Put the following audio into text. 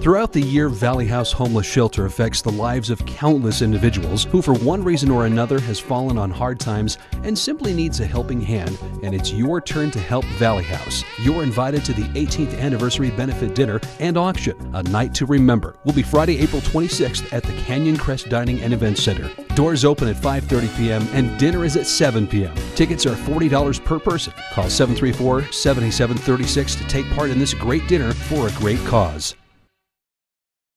Throughout the year, Valley House Homeless Shelter affects the lives of countless individuals who, for one reason or another, has fallen on hard times and simply needs a helping hand. And it's your turn to help Valley House. You're invited to the 18th anniversary benefit dinner and auction, a night to remember. Will be Friday, April 26th at the Canyon Crest Dining and Event Center. Doors open at 5:30 p.m. and dinner is at 7 p.m. Tickets are $40 per person. Call 734-7736 to take part in this great dinner for a great cause.